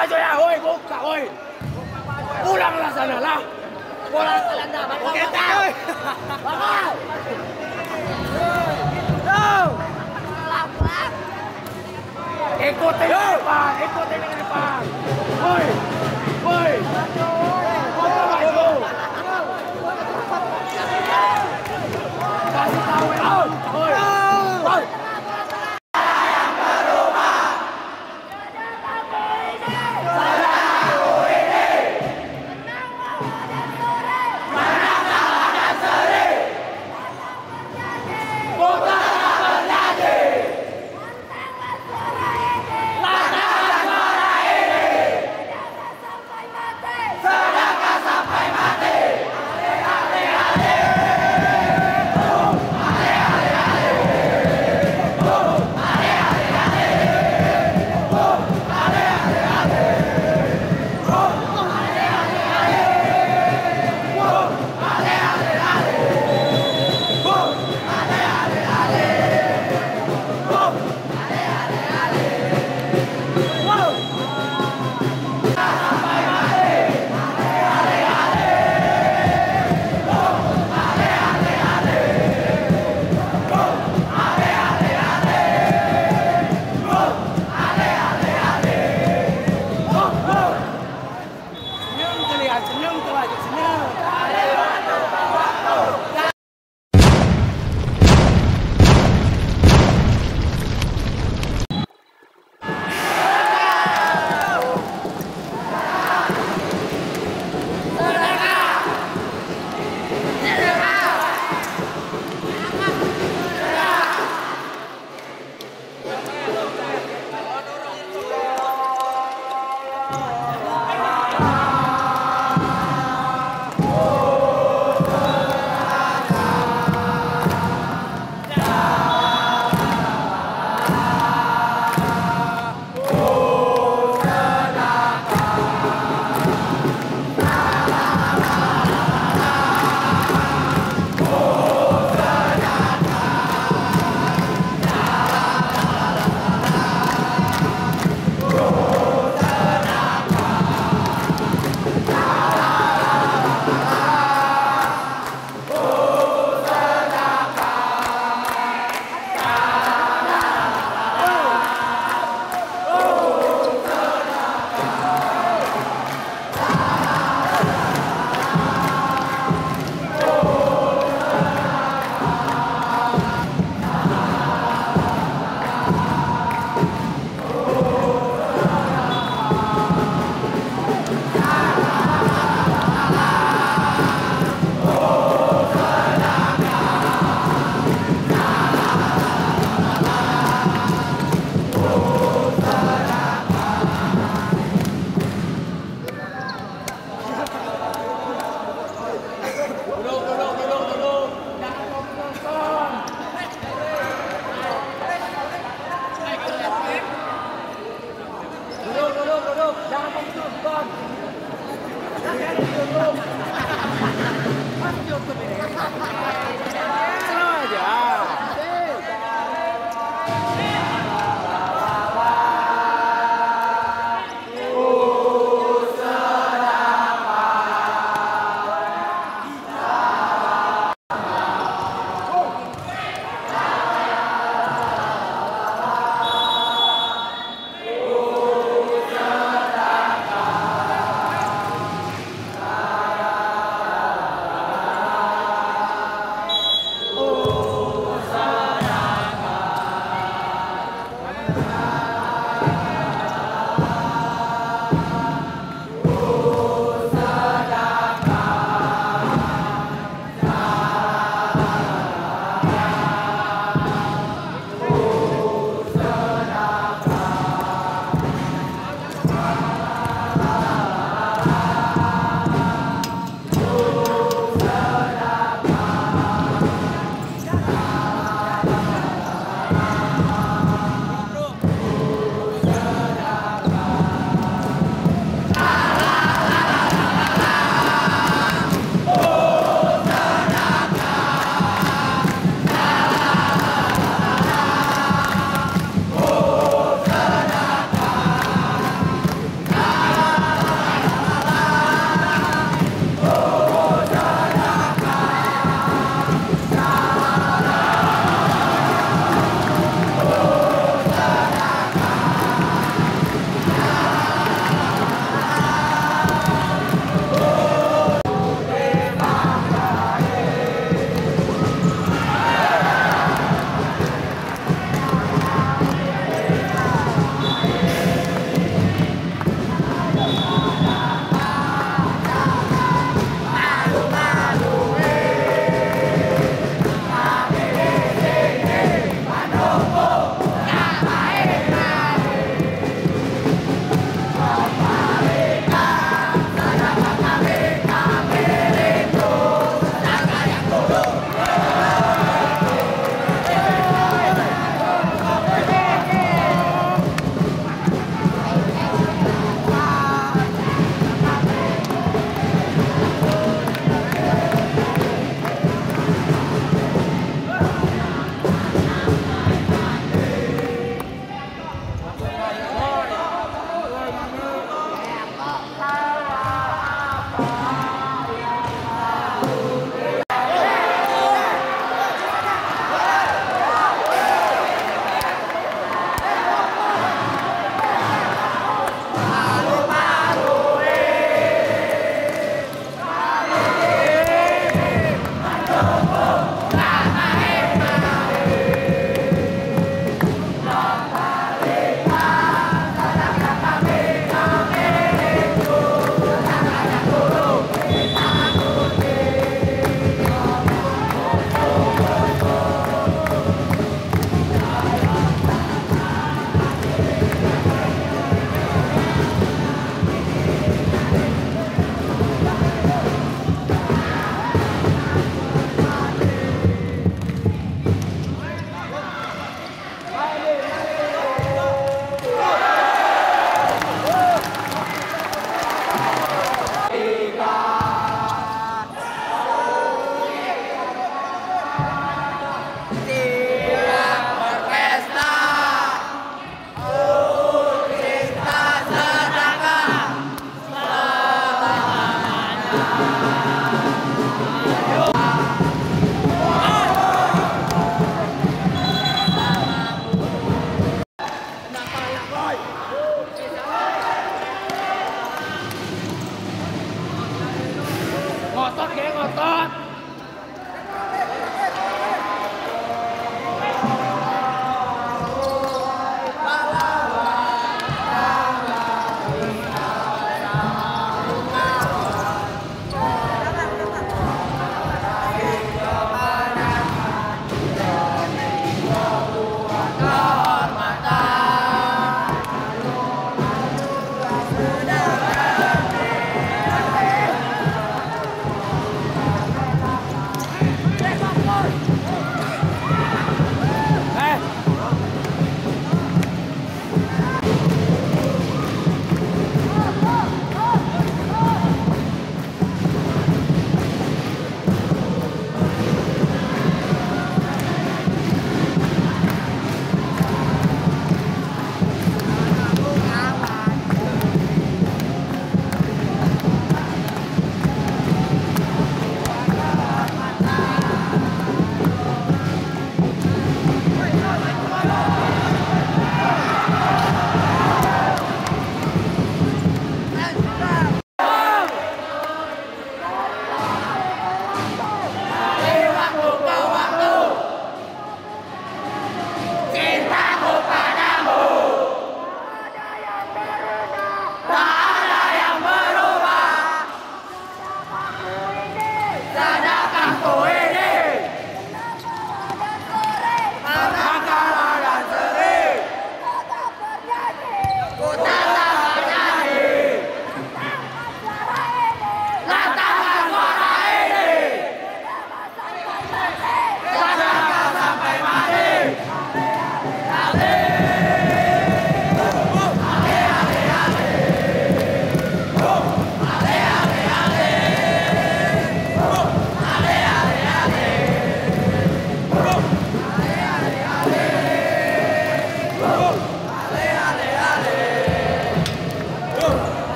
maju ya, woi, buka, woi. Pulanglah sana lah. Pulang ke Anda, Oke, tahu. Bakal. Ikutin depan, ikutin depan. Woi, woi. Kasih tahu Thank you.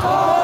Oh!